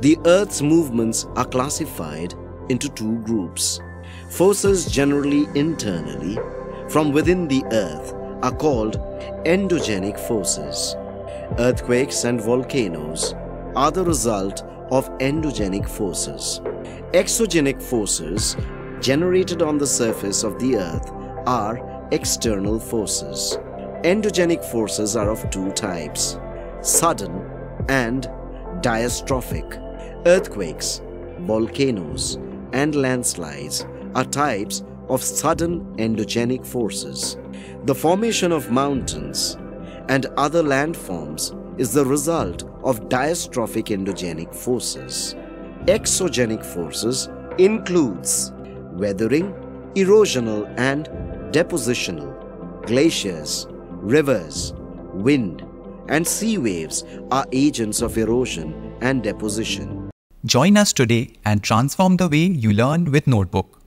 The Earth's movements are classified into two groups. Forces generally internally, from within the Earth, are called endogenic forces. Earthquakes and volcanoes are the result of endogenic forces. Exogenic forces generated on the surface of the Earth are external forces. Endogenic forces are of two types sudden and diastrophic. Earthquakes, volcanoes, and landslides are types of sudden endogenic forces. The formation of mountains and other landforms is the result of diastrophic endogenic forces. Exogenic forces includes weathering, erosional and depositional, glaciers, rivers, wind, and sea waves are agents of erosion and deposition. Join us today and transform the way you learn with Notebook.